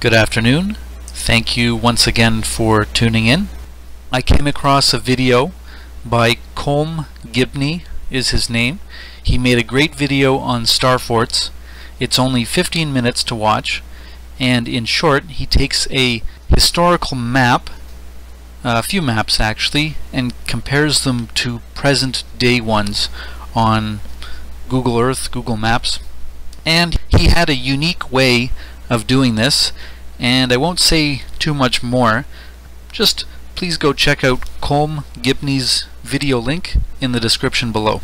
Good afternoon. Thank you once again for tuning in. I came across a video by Colm Gibney is his name. He made a great video on star forts. It's only 15 minutes to watch and in short he takes a historical map a few maps actually and compares them to present day ones on Google Earth, Google Maps and he had a unique way of doing this and I won't say too much more. Just please go check out Colm Gibney's video link in the description below.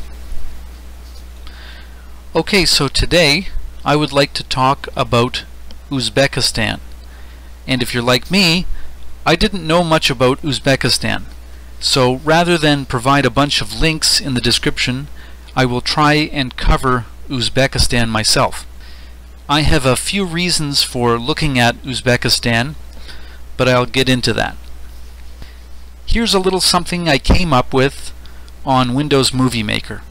Okay so today I would like to talk about Uzbekistan. And if you're like me I didn't know much about Uzbekistan. So rather than provide a bunch of links in the description I will try and cover Uzbekistan myself I have a few reasons for looking at Uzbekistan, but I'll get into that. Here's a little something I came up with on Windows Movie Maker.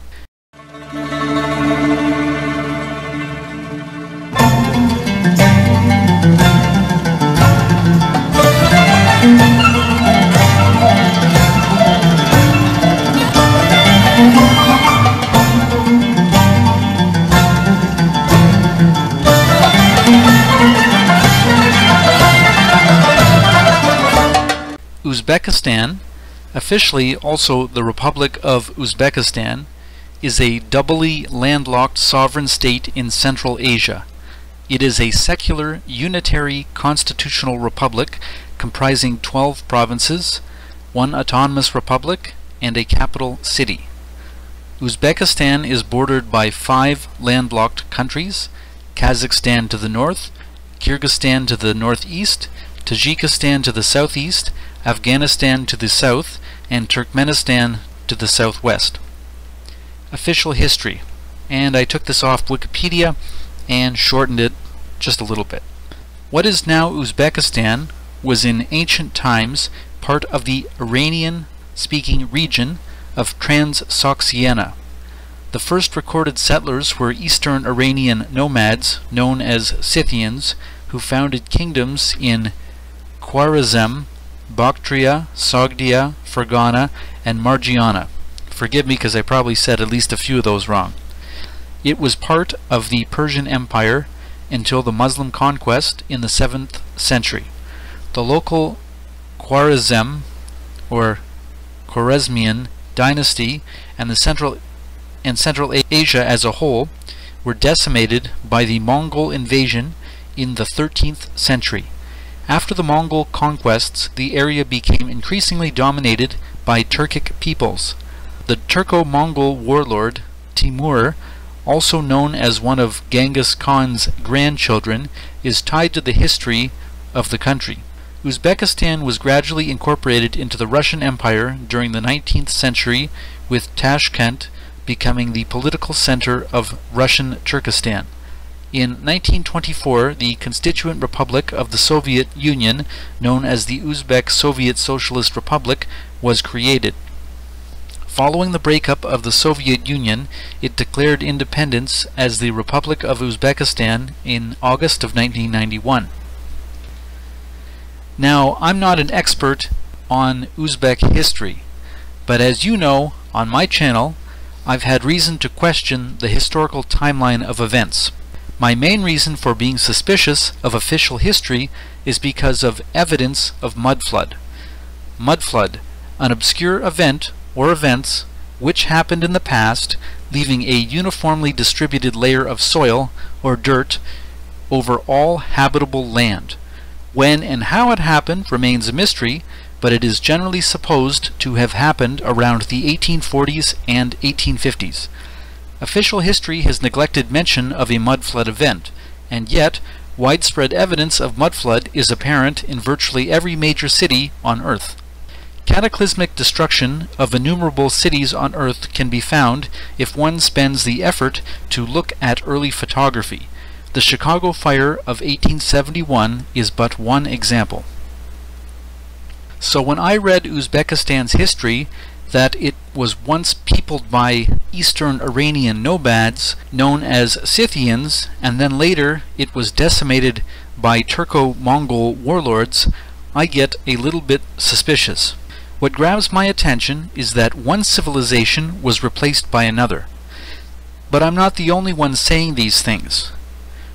Uzbekistan, officially also the Republic of Uzbekistan, is a doubly landlocked sovereign state in Central Asia. It is a secular, unitary constitutional republic comprising 12 provinces, one autonomous republic, and a capital city. Uzbekistan is bordered by five landlocked countries, Kazakhstan to the north, Kyrgyzstan to the northeast, Tajikistan to the southeast, Afghanistan to the south, and Turkmenistan to the southwest. Official history. And I took this off Wikipedia and shortened it just a little bit. What is now Uzbekistan was in ancient times part of the Iranian-speaking region of Transoxiana. The first recorded settlers were Eastern Iranian nomads known as Scythians who founded kingdoms in Khwarezm Bactria, Sogdia, Fergana, and Margiana. Forgive me because I probably said at least a few of those wrong. It was part of the Persian Empire until the Muslim conquest in the 7th century. The local Khwarezm or Khwarezmian dynasty and the Central and Central Asia as a whole were decimated by the Mongol invasion in the 13th century. After the Mongol conquests, the area became increasingly dominated by Turkic peoples. The Turco-Mongol warlord Timur, also known as one of Genghis Khan's grandchildren, is tied to the history of the country. Uzbekistan was gradually incorporated into the Russian Empire during the 19th century, with Tashkent becoming the political center of Russian Turkestan. In 1924, the Constituent Republic of the Soviet Union, known as the Uzbek Soviet Socialist Republic, was created. Following the breakup of the Soviet Union, it declared independence as the Republic of Uzbekistan in August of 1991. Now, I'm not an expert on Uzbek history, but as you know, on my channel, I've had reason to question the historical timeline of events. My main reason for being suspicious of official history is because of evidence of mud flood. Mud flood, an obscure event or events which happened in the past, leaving a uniformly distributed layer of soil or dirt over all habitable land. When and how it happened remains a mystery, but it is generally supposed to have happened around the 1840s and 1850s. Official history has neglected mention of a mudflood event, and yet widespread evidence of mudflood is apparent in virtually every major city on Earth. Cataclysmic destruction of innumerable cities on Earth can be found if one spends the effort to look at early photography. The Chicago Fire of 1871 is but one example. So when I read Uzbekistan's history that it was once peopled by eastern Iranian nomads known as Scythians, and then later it was decimated by Turco-Mongol warlords, I get a little bit suspicious. What grabs my attention is that one civilization was replaced by another. But I'm not the only one saying these things.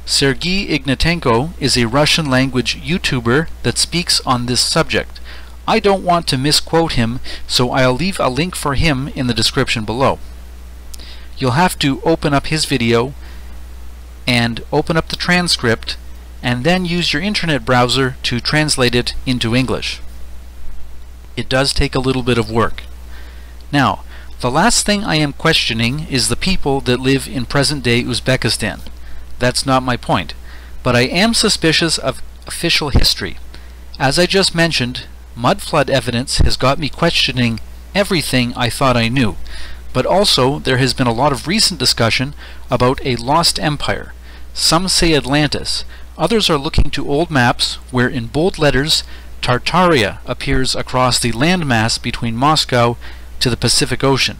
Sergei Ignatenko is a Russian language YouTuber that speaks on this subject. I don't want to misquote him, so I'll leave a link for him in the description below. You'll have to open up his video and open up the transcript and then use your internet browser to translate it into English. It does take a little bit of work. Now, the last thing I am questioning is the people that live in present-day Uzbekistan. That's not my point. But I am suspicious of official history. As I just mentioned, mud flood evidence has got me questioning everything I thought I knew. But also, there has been a lot of recent discussion about a lost empire. Some say Atlantis. Others are looking to old maps where in bold letters Tartaria appears across the landmass between Moscow to the Pacific Ocean.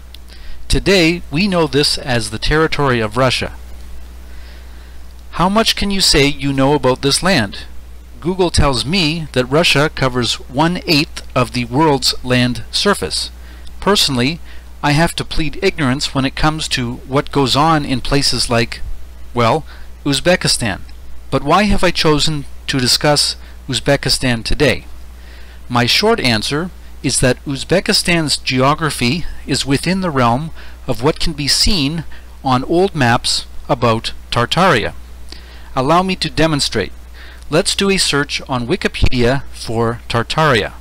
Today, we know this as the territory of Russia. How much can you say you know about this land? Google tells me that Russia covers one-eighth of the world's land surface. Personally, I have to plead ignorance when it comes to what goes on in places like, well, Uzbekistan. But why have I chosen to discuss Uzbekistan today? My short answer is that Uzbekistan's geography is within the realm of what can be seen on old maps about Tartaria. Allow me to demonstrate. Let's do a search on Wikipedia for Tartaria.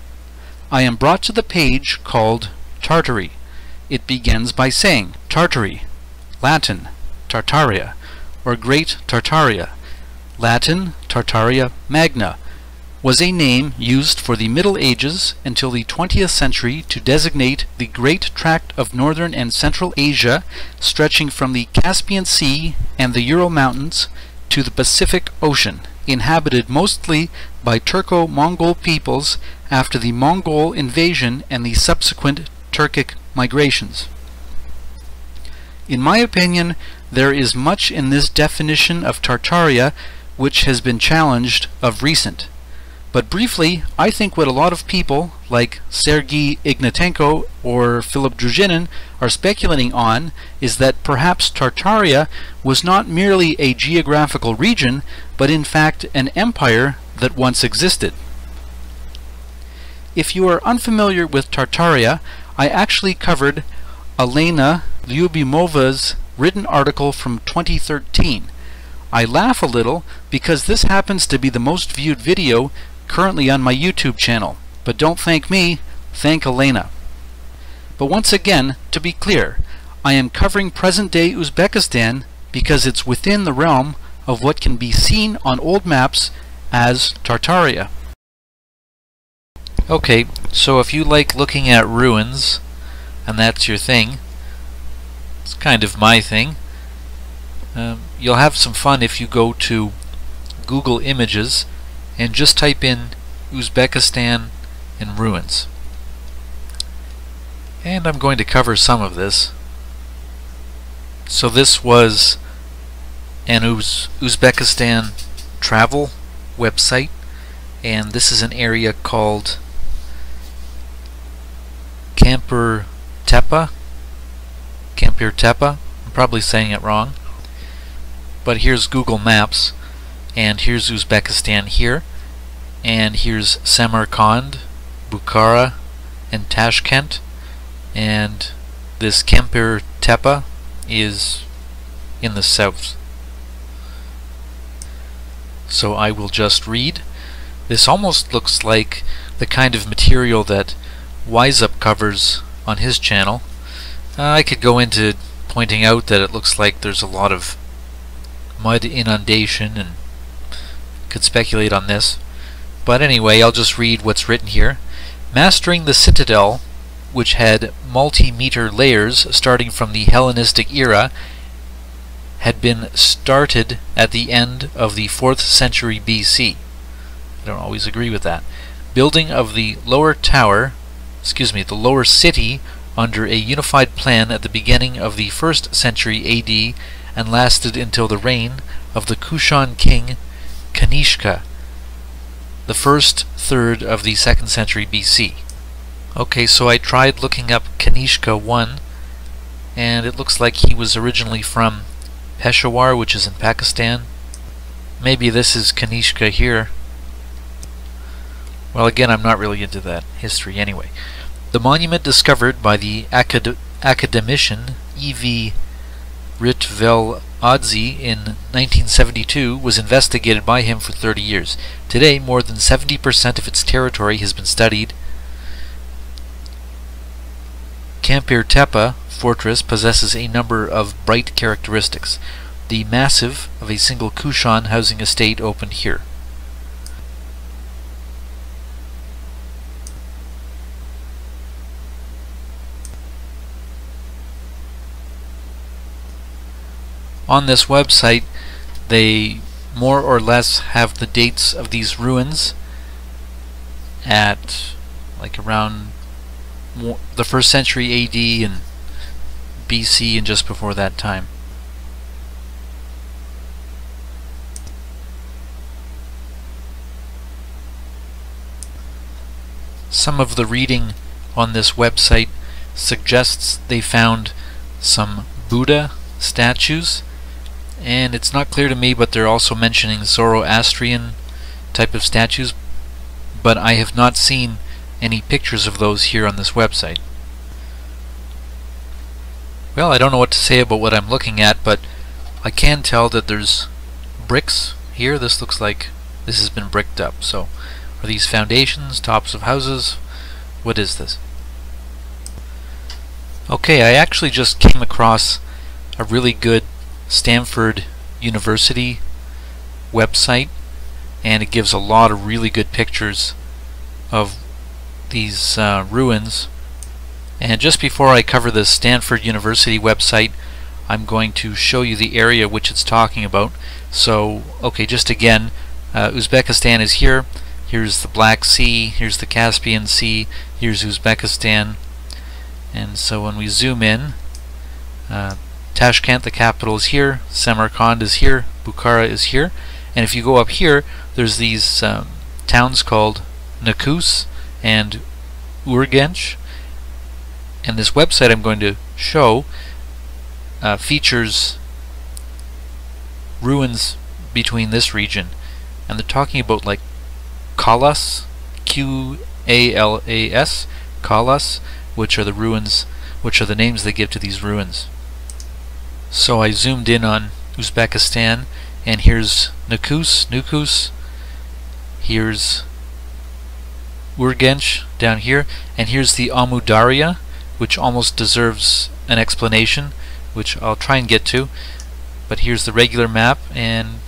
I am brought to the page called Tartary. It begins by saying Tartary, Latin, Tartaria, or Great Tartaria, Latin, Tartaria Magna, was a name used for the Middle Ages until the 20th century to designate the great tract of northern and central Asia stretching from the Caspian Sea and the Ural Mountains to the Pacific Ocean, inhabited mostly by Turco-Mongol peoples after the Mongol invasion and the subsequent Turkic migrations. In my opinion, there is much in this definition of Tartaria which has been challenged of recent. But briefly, I think what a lot of people, like Sergei Ignatenko or Philip Druzhinin, are speculating on is that perhaps Tartaria was not merely a geographical region, but in fact an empire that once existed. If you are unfamiliar with Tartaria, I actually covered Elena Lyubimova's written article from 2013. I laugh a little because this happens to be the most viewed video currently on my YouTube channel. But don't thank me, thank Elena. But once again, to be clear, I am covering present-day Uzbekistan because it's within the realm of what can be seen on old maps as Tartaria. Okay, so if you like looking at ruins, and that's your thing, it's kind of my thing, um, you'll have some fun if you go to Google Images and just type in Uzbekistan and ruins. And I'm going to cover some of this. So this was an Uz Uzbekistan travel website and this is an area called Camper Tepa Kampir Tepa I'm probably saying it wrong but here's Google Maps and here's Uzbekistan here. And here's Samarkand Bukhara and Tashkent. And this Kempir Tepa is in the south. So I will just read. This almost looks like the kind of material that WiseUp covers on his channel. Uh, I could go into pointing out that it looks like there's a lot of mud inundation and could speculate on this. But anyway, I'll just read what's written here. Mastering the Citadel, which had multi-meter layers starting from the Hellenistic era, had been started at the end of the 4th century BC. I don't always agree with that. Building of the lower tower, excuse me, the lower city under a unified plan at the beginning of the 1st century AD and lasted until the reign of the Kushan king Kanishka, the first third of the 2nd century BC. Okay, so I tried looking up Kanishka 1, and it looks like he was originally from Peshawar, which is in Pakistan. Maybe this is Kanishka here. Well, again, I'm not really into that history anyway. The monument discovered by the acad academician E.V. Ritveladze in 1972 was investigated by him for 30 years. Today, more than 70% of its territory has been studied. Kampir Tepe fortress possesses a number of bright characteristics. The massive of a single Kushan housing estate opened here. On this website they more or less have the dates of these ruins at like around the first century AD and BC and just before that time. Some of the reading on this website suggests they found some Buddha statues and it's not clear to me but they're also mentioning Zoroastrian type of statues but I have not seen any pictures of those here on this website. Well, I don't know what to say about what I'm looking at, but I can tell that there's bricks here. This looks like this has been bricked up. So, are these foundations, tops of houses? What is this? Okay, I actually just came across a really good Stanford University website and it gives a lot of really good pictures of these uh, ruins. And just before I cover the Stanford University website I'm going to show you the area which it's talking about. So okay just again uh, Uzbekistan is here. Here's the Black Sea. Here's the Caspian Sea. Here's Uzbekistan. And so when we zoom in uh, Tashkent, the capital, is here. Samarkand is here. Bukhara is here. And if you go up here, there's these um, towns called Nukus and Urgench. And this website I'm going to show uh, features ruins between this region. And they're talking about like Kalas, Q-A-L-A-S, Kalas, which are the ruins, which are the names they give to these ruins. So I zoomed in on Uzbekistan and here's Nukus, Nukus, here's Urgench down here, and here's the Amudarya, which almost deserves an explanation, which I'll try and get to. But here's the regular map, and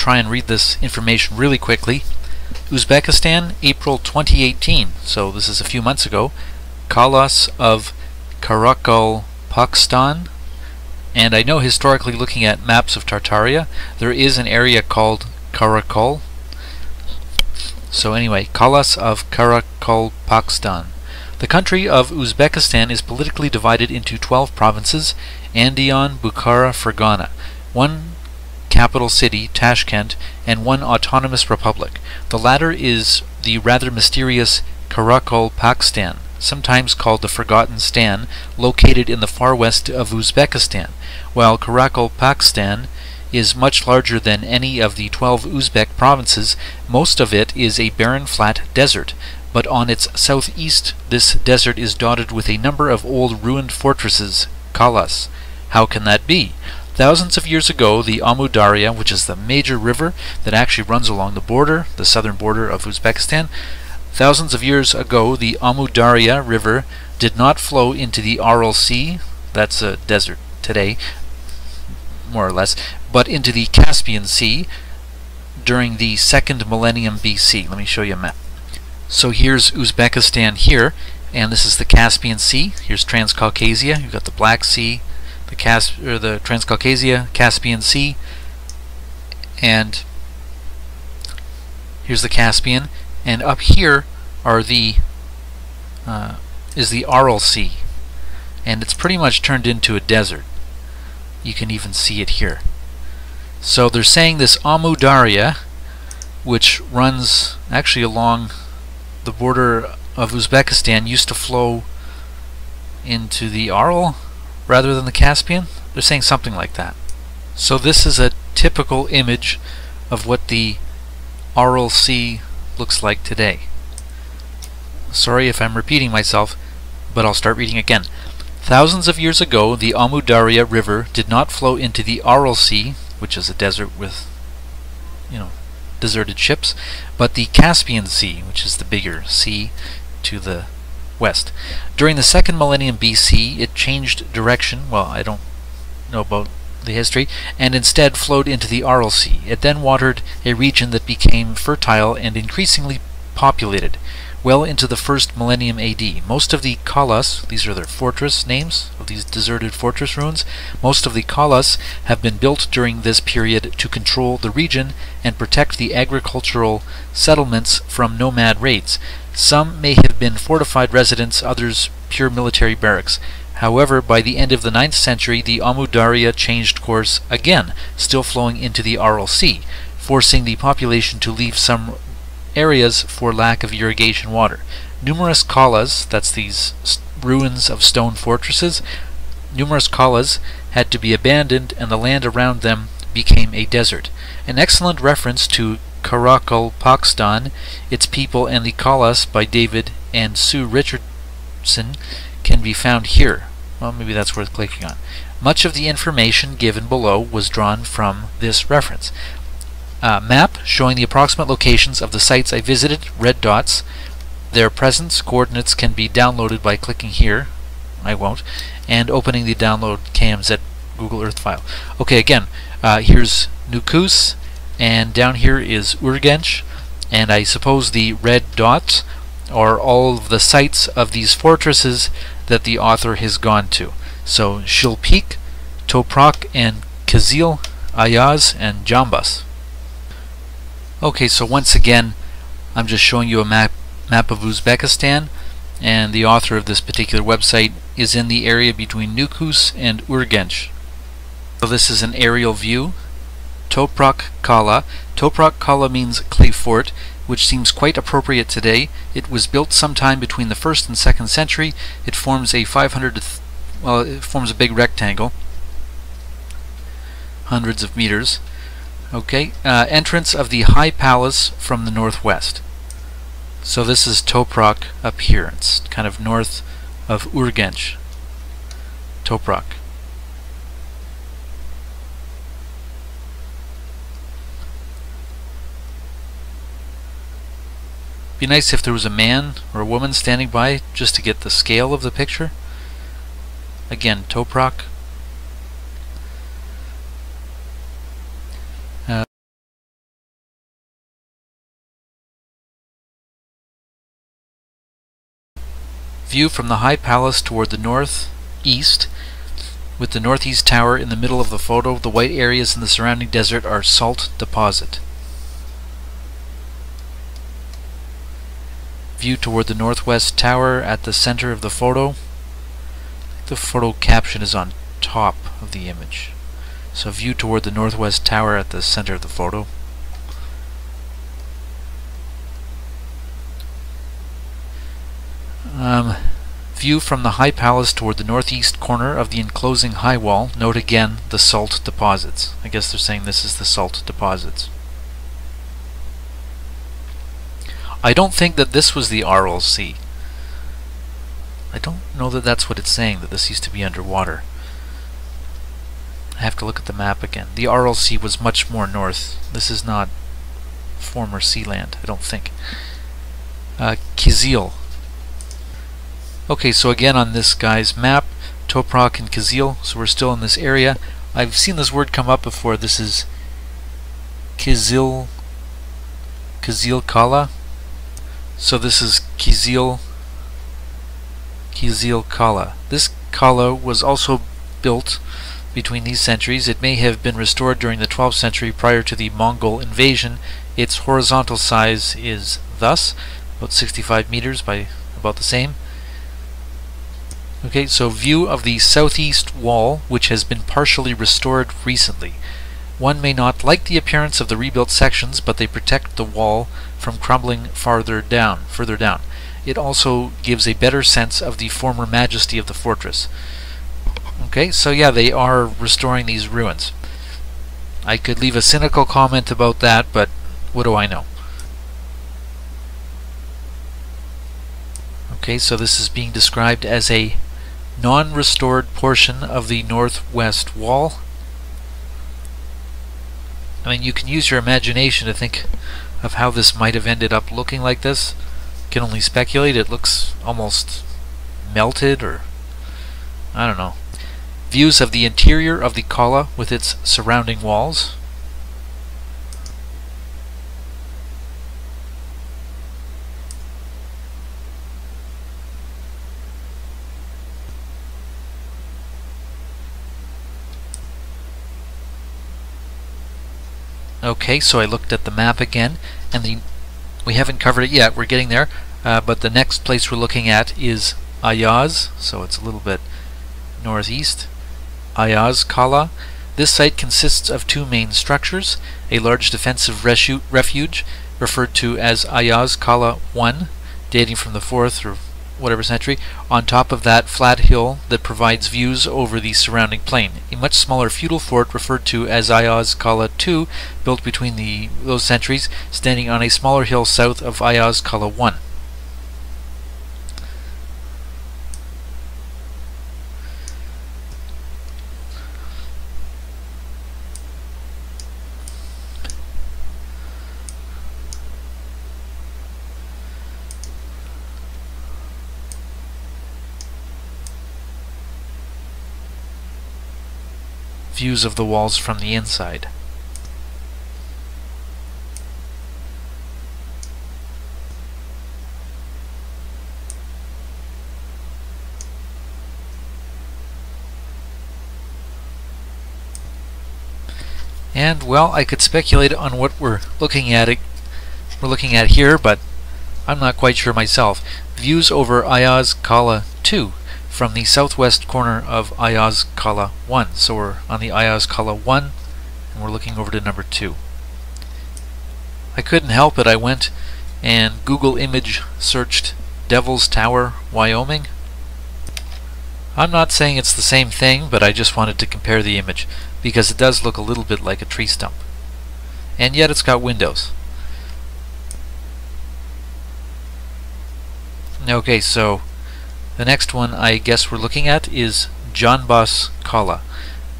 try and read this information really quickly. Uzbekistan, April 2018, so this is a few months ago. Kalas of Karakol, Pakistan. And I know historically looking at maps of Tartaria, there is an area called Karakol. So anyway, Kalas of Karakol, Pakistan. The country of Uzbekistan is politically divided into 12 provinces, Andion, Bukhara, Fergana. One capital city, Tashkent, and one autonomous republic. The latter is the rather mysterious Karakol Pakistan, sometimes called the Forgotten Stan, located in the far west of Uzbekistan, while Karakol Pakistan is much larger than any of the 12 Uzbek provinces, most of it is a barren flat desert, but on its southeast this desert is dotted with a number of old ruined fortresses, kalas. How can that be? Thousands of years ago, the Amu Darya, which is the major river that actually runs along the border, the southern border of Uzbekistan, thousands of years ago, the Amu Darya River did not flow into the Aral Sea, that's a desert today, more or less, but into the Caspian Sea during the second millennium BC. Let me show you a map. So here's Uzbekistan here, and this is the Caspian Sea. Here's Transcaucasia. You've got the Black Sea, the Cas or the Transcaucasia, Caspian Sea, and here's the Caspian, and up here are the uh, is the Aral Sea, and it's pretty much turned into a desert. You can even see it here. So they're saying this Amu Darya, which runs actually along the border of Uzbekistan, used to flow into the Aral rather than the Caspian. They're saying something like that. So this is a typical image of what the Aral Sea looks like today. Sorry if I'm repeating myself, but I'll start reading again. Thousands of years ago, the Amu Darya River did not flow into the Aral Sea, which is a desert with, you know, deserted ships, but the Caspian Sea, which is the bigger sea to the west. During the second millennium BC, it changed direction. Well, I don't know about the history, and instead flowed into the Aral Sea. It then watered a region that became fertile and increasingly populated well into the first millennium AD. Most of the Kalas, these are their fortress names of these deserted fortress ruins, most of the Kalas have been built during this period to control the region and protect the agricultural settlements from nomad raids. Some may have been fortified residents, others pure military barracks. However, by the end of the 9th century, the Amu Darya changed course again, still flowing into the Aral Sea, forcing the population to leave some areas for lack of irrigation water. Numerous kalas, that's these ruins of stone fortresses, numerous kalas had to be abandoned and the land around them became a desert. An excellent reference to Karakalpakstan, its people and the kalas by David and Sue Richardson can be found here. Well, maybe that's worth clicking on. Much of the information given below was drawn from this reference uh, map showing the approximate locations of the sites I visited, red dots. Their presence coordinates can be downloaded by clicking here, I won't, and opening the download KMZ Google Earth file. Okay, again, uh, here's Nukus, and down here is Urgench, and I suppose the red dots are all the sites of these fortresses that the author has gone to. So Shilpik, Toprak, and Kazil, Ayaz, and Jambas. Okay, so once again, I'm just showing you a map, map of Uzbekistan, and the author of this particular website is in the area between Nukus and Urgench. So this is an aerial view. Toprak Kala. Toprak Kala means clay fort, which seems quite appropriate today. It was built sometime between the 1st and 2nd century. It forms a 500, well, it forms a big rectangle, hundreds of meters. Okay, uh, entrance of the High Palace from the northwest. So this is Toprak up here. It's kind of north of Urgench. Toprak. Be nice if there was a man or a woman standing by just to get the scale of the picture. Again, Toprak. View from the High Palace toward the north east with the northeast tower in the middle of the photo. The white areas in the surrounding desert are salt deposit. View toward the northwest tower at the center of the photo. The photo caption is on top of the image. So view toward the northwest tower at the center of the photo. Um, view from the High Palace toward the northeast corner of the enclosing high wall. Note again the salt deposits. I guess they're saying this is the salt deposits. I don't think that this was the Aral Sea. I don't know that that's what it's saying, that this used to be underwater. I have to look at the map again. The Aral Sea was much more north. This is not former Sealand, I don't think. Uh, Kizil Okay, so again on this guy's map, Toprak and Kizil, so we're still in this area. I've seen this word come up before. This is Kizil, Kizil Kala. So this is Kizil Kizil Kala. This Kala was also built between these centuries. It may have been restored during the 12th century prior to the Mongol invasion. Its horizontal size is thus, about 65 meters by about the same. Okay, so view of the southeast wall, which has been partially restored recently. One may not like the appearance of the rebuilt sections, but they protect the wall from crumbling farther down, further down. It also gives a better sense of the former majesty of the fortress. Okay, so yeah, they are restoring these ruins. I could leave a cynical comment about that, but what do I know? Okay, so this is being described as a non-restored portion of the northwest wall. I mean, you can use your imagination to think of how this might have ended up looking like this. Can only speculate. It looks almost melted or I don't know. Views of the interior of the Kala with its surrounding walls. Okay, so I looked at the map again, and the we haven't covered it yet. We're getting there, uh, but the next place we're looking at is Ayaz, so it's a little bit northeast. Ayaz Kala. This site consists of two main structures, a large defensive refuge referred to as Ayaz Kala 1, dating from the 4th or whatever century, on top of that flat hill that provides views over the surrounding plain. A much smaller feudal fort referred to as Ayaz Kala II, built between the, those centuries, standing on a smaller hill south of Ayaz Kala 1. Views of the walls from the inside. And well, I could speculate on what we're looking at we're looking at here, but I'm not quite sure myself. Views over Ayaz Kala 2 from the southwest corner of Ayaz Kala 1. So we're on the Ayaz Kala 1 and we're looking over to number 2. I couldn't help it. I went and Google image searched Devil's Tower, Wyoming. I'm not saying it's the same thing, but I just wanted to compare the image because it does look a little bit like a tree stump. And yet it's got windows. Okay, so the next one I guess we're looking at is Janbas Kala.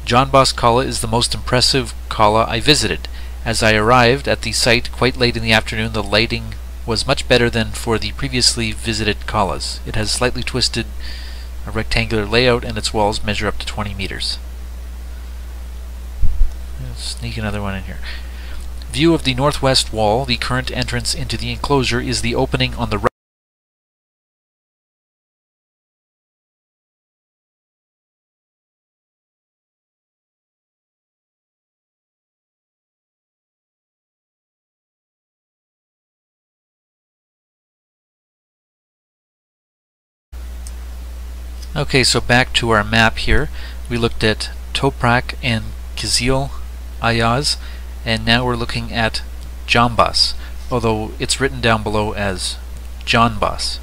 Janbas Kala is the most impressive Kala I visited. As I arrived at the site quite late in the afternoon, the lighting was much better than for the previously visited Kalas. It has slightly twisted a rectangular layout and its walls measure up to 20 meters. Let's sneak another one in here. View of the northwest wall, the current entrance into the enclosure is the opening on the right Okay, so back to our map here. We looked at Toprak and Kizil Ayaz, and now we're looking at Jambas, although it's written down below as Johnbas.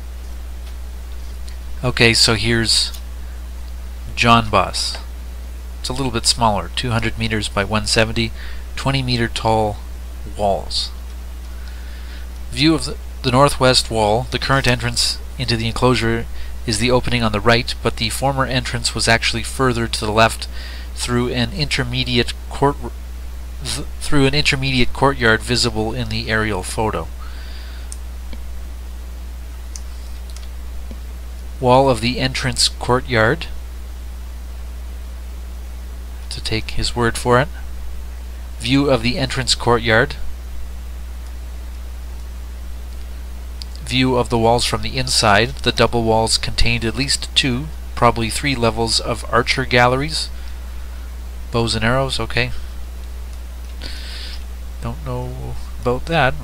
Okay, so here's Johnbas. It's a little bit smaller, 200 meters by 170, 20 meter tall walls. View of the, the northwest wall, the current entrance into the enclosure is the opening on the right, but the former entrance was actually further to the left through an intermediate court th through an intermediate courtyard visible in the aerial photo. Wall of the entrance courtyard to take his word for it. View of the entrance courtyard view of the walls from the inside. The double walls contained at least two, probably three levels of archer galleries. Bows and arrows, okay. Don't know about that.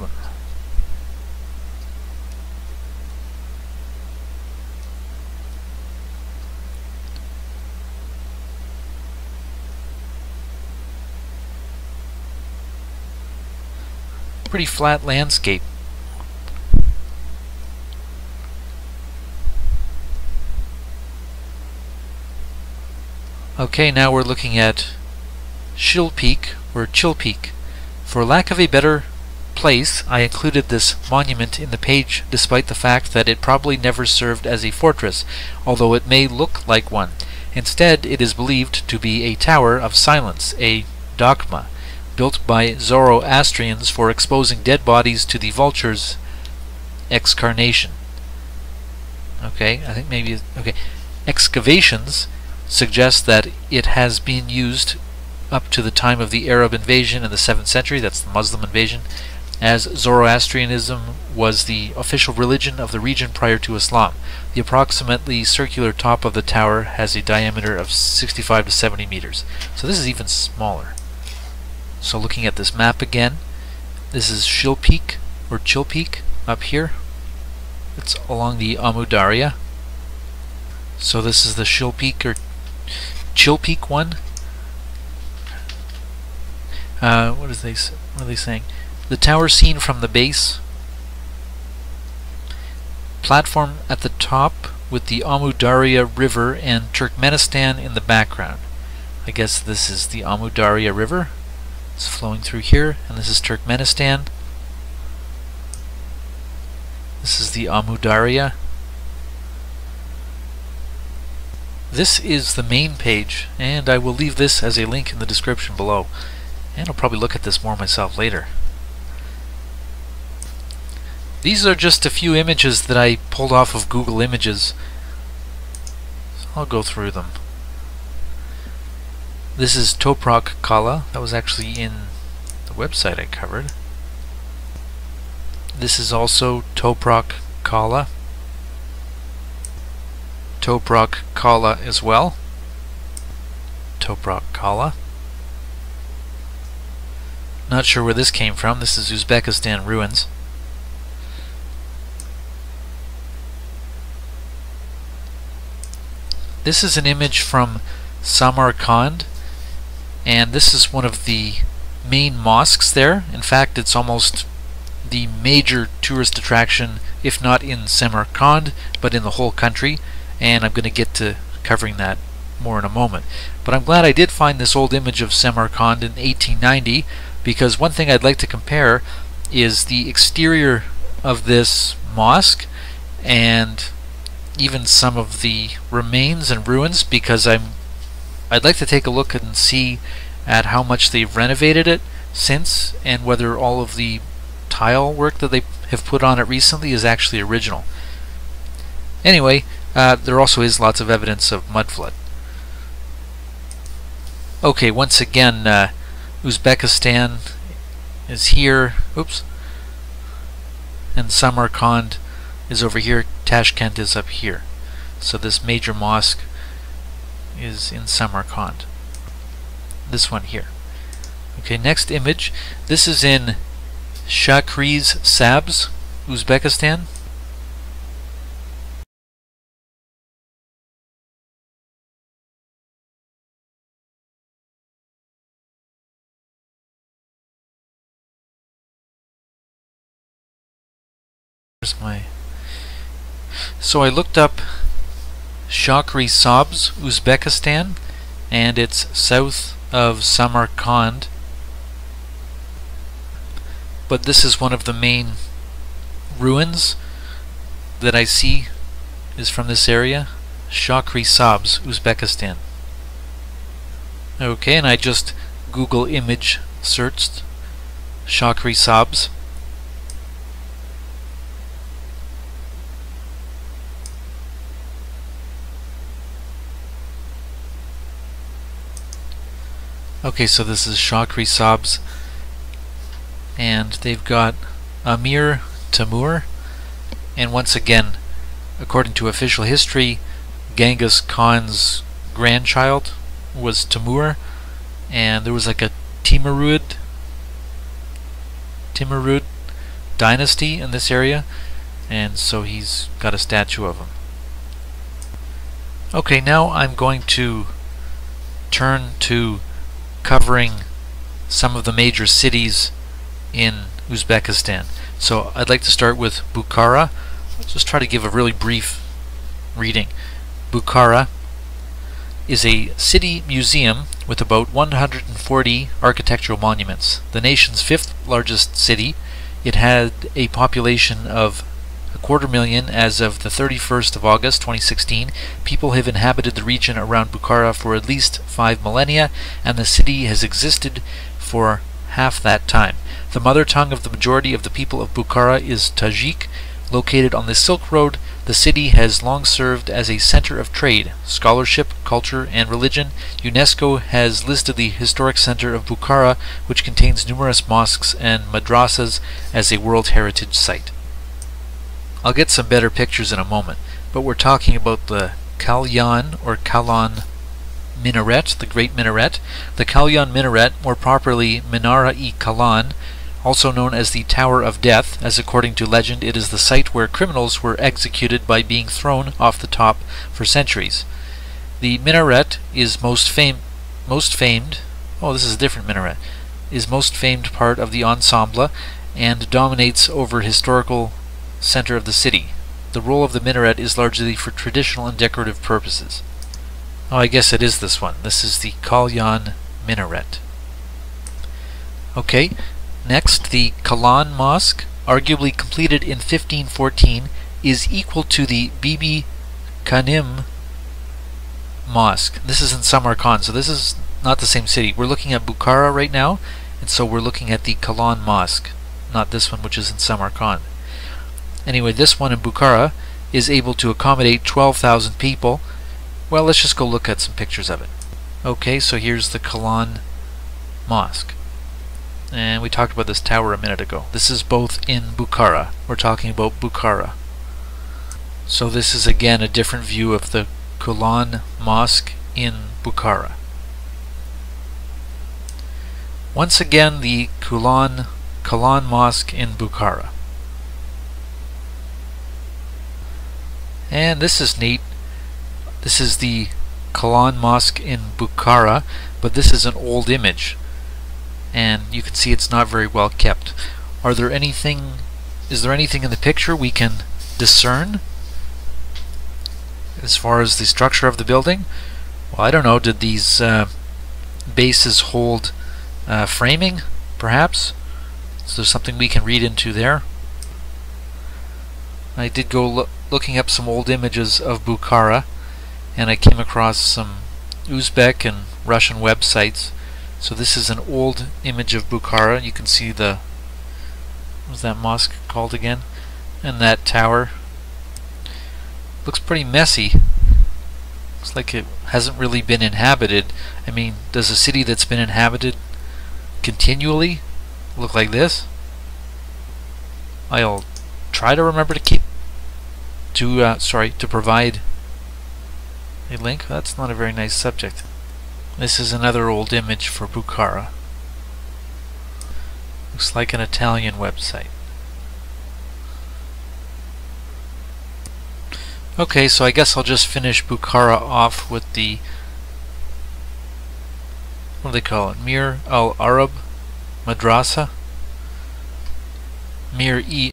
Pretty flat landscape. Okay, now we're looking at Shill Peak, or Chill Peak. For lack of a better place, I included this monument in the page despite the fact that it probably never served as a fortress, although it may look like one. Instead, it is believed to be a tower of silence, a dakhma, built by Zoroastrians for exposing dead bodies to the vulture's excarnation. Okay, I think maybe, okay. Excavations suggest that it has been used up to the time of the Arab invasion in the 7th century, that's the Muslim invasion, as Zoroastrianism was the official religion of the region prior to Islam. The approximately circular top of the tower has a diameter of 65 to 70 meters. So this is even smaller. So looking at this map again, this is Shil Peak, or Chill Peak, up here. It's along the Amu Darya. So this is the Shil Peak, or Chill Peak one. Uh, what is they? What are they saying? The tower seen from the base. Platform at the top with the Amu Darya River and Turkmenistan in the background. I guess this is the Amu Darya River. It's flowing through here, and this is Turkmenistan. This is the Amu Darya. This is the main page, and I will leave this as a link in the description below. And I'll probably look at this more myself later. These are just a few images that I pulled off of Google Images. So I'll go through them. This is Toprak Kala. That was actually in the website I covered. This is also Toprak Kala. Toprak Kala as well. Toprak Kala. Not sure where this came from. This is Uzbekistan ruins. This is an image from Samarkand and this is one of the main mosques there. In fact, it's almost the major tourist attraction, if not in Samarkand, but in the whole country and I'm going to get to covering that more in a moment. But I'm glad I did find this old image of Samarkand in 1890 because one thing I'd like to compare is the exterior of this mosque and even some of the remains and ruins because I'm I'd like to take a look and see at how much they've renovated it since and whether all of the tile work that they have put on it recently is actually original. Anyway, uh, there also is lots of evidence of mud flood. Okay, once again, uh, Uzbekistan is here. Oops. And Samarkand is over here. Tashkent is up here. So this major mosque is in Samarkand. This one here. Okay, next image. This is in Shakriz Sabz, Uzbekistan. Where's my... So I looked up Shakri Sabz, Uzbekistan, and it's south of Samarkand. But this is one of the main ruins that I see is from this area. Shakri Sabz, Uzbekistan. Okay, and I just Google image searched Shakri Sabz. Okay, so this is Shakri Sabz, and they've got Amir Tamur, And once again, according to official history, Genghis Khan's grandchild was Timur, and there was like a Timurid Timurid dynasty in this area, and so he's got a statue of him. Okay, now I'm going to turn to covering some of the major cities in Uzbekistan. So I'd like to start with Bukhara. Just try to give a really brief reading. Bukhara is a city museum with about 140 architectural monuments. The nation's fifth largest city, it had a population of quarter million as of the 31st of August 2016. People have inhabited the region around Bukhara for at least five millennia, and the city has existed for half that time. The mother tongue of the majority of the people of Bukhara is Tajik. Located on the Silk Road, the city has long served as a center of trade, scholarship, culture, and religion. UNESCO has listed the historic center of Bukhara, which contains numerous mosques and madrasas, as a World Heritage Site. I'll get some better pictures in a moment, but we're talking about the Kalyan or Kalan minaret, the Great Minaret. The Kalyan minaret, more properly Minara-i Kalan, also known as the Tower of Death, as according to legend it is the site where criminals were executed by being thrown off the top for centuries. The minaret is most fam most famed oh this is a different minaret is most famed part of the ensemble and dominates over historical center of the city. The role of the minaret is largely for traditional and decorative purposes. Oh, I guess it is this one. This is the Kalyan minaret. Okay, next the Kalan Mosque, arguably completed in 1514, is equal to the Bibi Kanim Mosque. This is in Samarkand, so this is not the same city. We're looking at Bukhara right now, and so we're looking at the Kalan Mosque, not this one which is in Samarkand. Anyway, this one in Bukhara is able to accommodate 12,000 people. Well, let's just go look at some pictures of it. Okay, so here's the Kalan Mosque. And we talked about this tower a minute ago. This is both in Bukhara. We're talking about Bukhara. So this is again a different view of the Kulan Mosque in Bukhara. Once again, the Kulan Kalan Mosque in Bukhara. And this is neat. This is the Kalan Mosque in Bukhara, but this is an old image. And you can see it's not very well kept. Are there anything, is there anything in the picture we can discern? As far as the structure of the building? Well, I don't know, did these uh, bases hold uh, framing, perhaps? Is there something we can read into there? I did go looking up some old images of Bukhara and I came across some Uzbek and Russian websites. So this is an old image of Bukhara. You can see the was that mosque called again? And that tower. Looks pretty messy. Looks like it hasn't really been inhabited. I mean, does a city that's been inhabited continually look like this? I'll try to remember to keep to uh, sorry to provide a link. That's not a very nice subject. This is another old image for Bukhara. Looks like an Italian website. Okay, so I guess I'll just finish Bukhara off with the what do they call it? Mir al Arab Madrasa. Mir e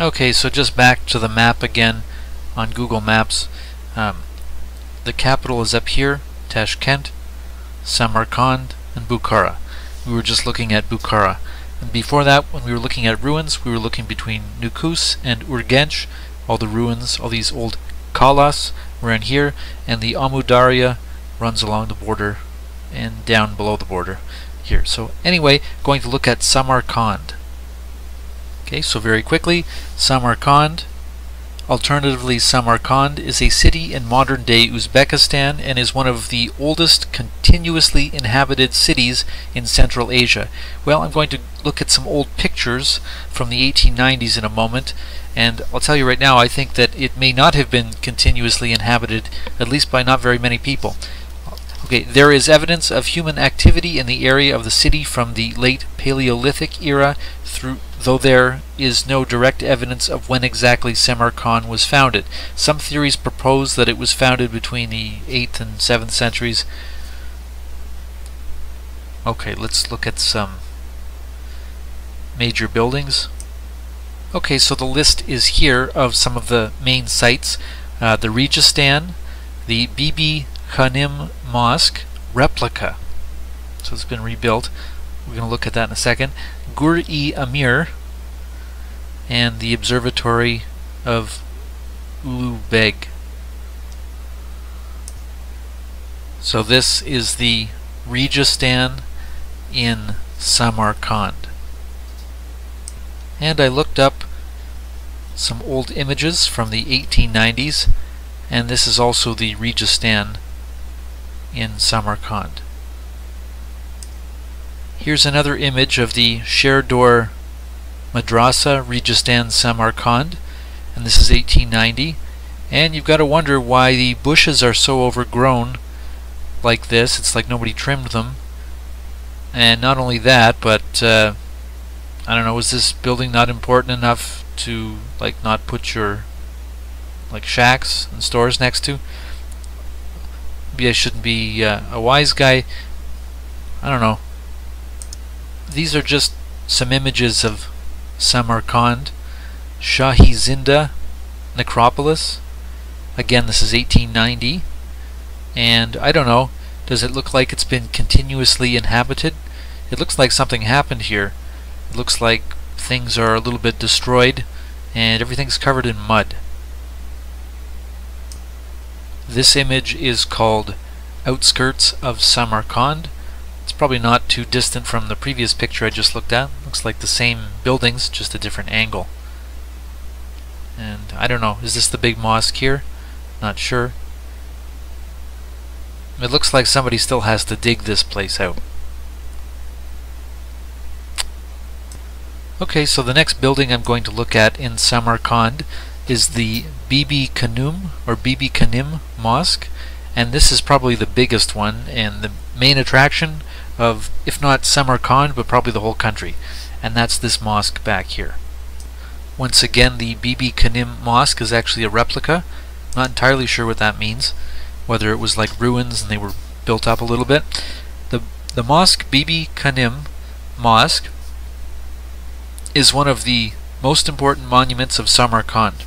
Okay, so just back to the map again on Google Maps. Um, the capital is up here, Tashkent, Samarkand, and Bukhara. We were just looking at Bukhara. And before that, when we were looking at ruins, we were looking between Nukus and Urgench. All the ruins, all these old kalas were in here, and the Amudarya runs along the border and down below the border here. So anyway, going to look at Samarkand. Okay, so very quickly, Samarkand, alternatively Samarkand, is a city in modern-day Uzbekistan and is one of the oldest continuously inhabited cities in Central Asia. Well, I'm going to look at some old pictures from the 1890s in a moment, and I'll tell you right now, I think that it may not have been continuously inhabited, at least by not very many people. Okay, there is evidence of human activity in the area of the city from the late Paleolithic era through though there is no direct evidence of when exactly Samarkand was founded. Some theories propose that it was founded between the 8th and 7th centuries. Okay, let's look at some major buildings. Okay, so the list is here of some of the main sites. Uh, the Registan, the Bibi Khanim Mosque replica. So it's been rebuilt. We're going to look at that in a second. Gur-e Amir and the Observatory of Ulugh Beg. So this is the Registan in Samarkand. And I looked up some old images from the 1890s and this is also the Registan in Samarkand. Here's another image of the Sherdor Madrasa Registan Samarkand and this is 1890 and you've got to wonder why the bushes are so overgrown like this. It's like nobody trimmed them. And not only that but uh, I don't know was this building not important enough to like not put your like shacks and stores next to? Maybe I shouldn't be uh, a wise guy. I don't know these are just some images of Samarkand, Shahi Zinda necropolis. Again, this is 1890. And I don't know, does it look like it's been continuously inhabited? It looks like something happened here. It looks like things are a little bit destroyed and everything's covered in mud. This image is called Outskirts of Samarkand probably not too distant from the previous picture I just looked at. Looks like the same buildings, just a different angle. And I don't know, is this the big mosque here? Not sure. It looks like somebody still has to dig this place out. Okay, so the next building I'm going to look at in Samarkand is the Bibi Kanum or Bibi Kanim Mosque and this is probably the biggest one and the main attraction of, if not Samarkand, but probably the whole country. And that's this mosque back here. Once again, the Bibi Kanim Mosque is actually a replica. Not entirely sure what that means. Whether it was like ruins and they were built up a little bit. The, the mosque Bibi Kanim Mosque is one of the most important monuments of Samarkand.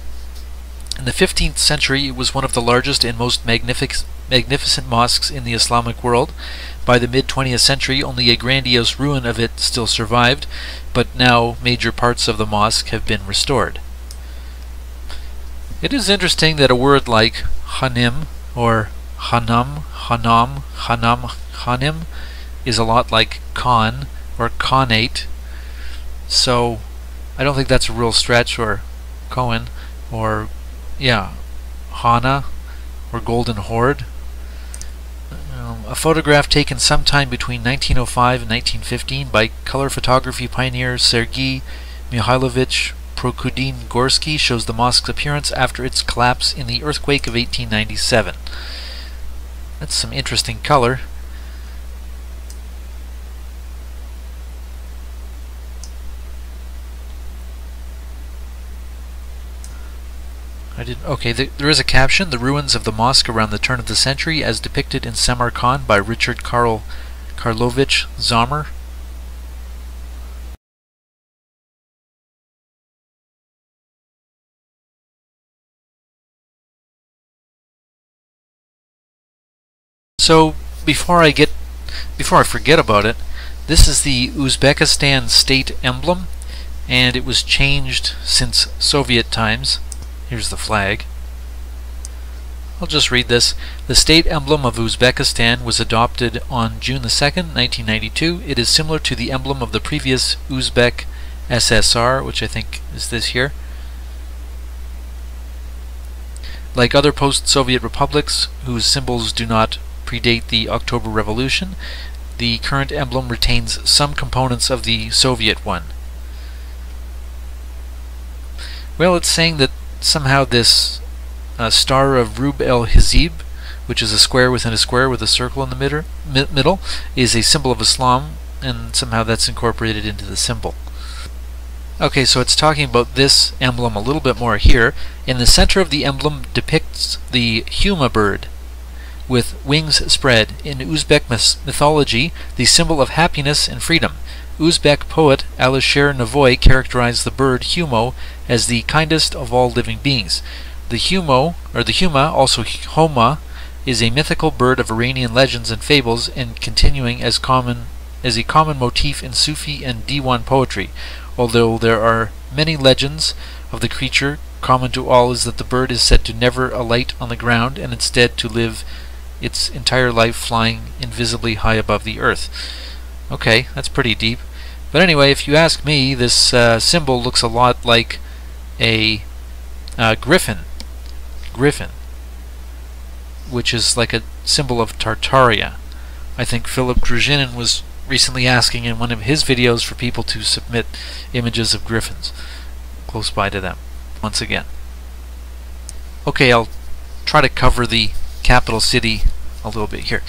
In the 15th century, it was one of the largest and most magnific magnificent mosques in the Islamic world. By the mid-20th century, only a grandiose ruin of it still survived, but now major parts of the mosque have been restored. It is interesting that a word like Hanim or Hanam, Hanam, Hanam, Hanim is a lot like Khan or Khanate. So I don't think that's a real stretch or Cohen or yeah, Hana or Golden Horde. A photograph taken sometime between 1905 and 1915 by color photography pioneer Sergei Mikhailovich Prokudin Gorsky shows the mosque's appearance after its collapse in the earthquake of 1897. That's some interesting color. Did okay. The, there is a caption: "The ruins of the mosque around the turn of the century, as depicted in Samarkand by Richard Karl Karlovich Zomer." So before I get before I forget about it, this is the Uzbekistan state emblem, and it was changed since Soviet times. Here's the flag. I'll just read this. The state emblem of Uzbekistan was adopted on June the 2nd, 1992. It is similar to the emblem of the previous Uzbek SSR, which I think is this here. Like other post-Soviet republics whose symbols do not predate the October Revolution, the current emblem retains some components of the Soviet one. Well, it's saying that somehow this uh, star of Rub el Hizb, which is a square within a square with a circle in the middle, middle, is a symbol of Islam, and somehow that's incorporated into the symbol. Okay, so it's talking about this emblem a little bit more here. In the center of the emblem depicts the Huma bird with wings spread. In Uzbek mythology, the symbol of happiness and freedom. Uzbek poet Alisher Navoy characterized the bird Humo as the kindest of all living beings. The Humo, or the Huma, also Homa, is a mythical bird of Iranian legends and fables and continuing as common as a common motif in Sufi and Diwan poetry. Although there are many legends of the creature, common to all is that the bird is said to never alight on the ground and instead to live its entire life flying invisibly high above the earth. Okay, that's pretty deep. But anyway, if you ask me, this uh, symbol looks a lot like a uh, griffin. Griffin. Which is like a symbol of Tartaria. I think Philip Druzhinin was recently asking in one of his videos for people to submit images of griffins close by to them once again. Okay, I'll try to cover the capital city a little bit here.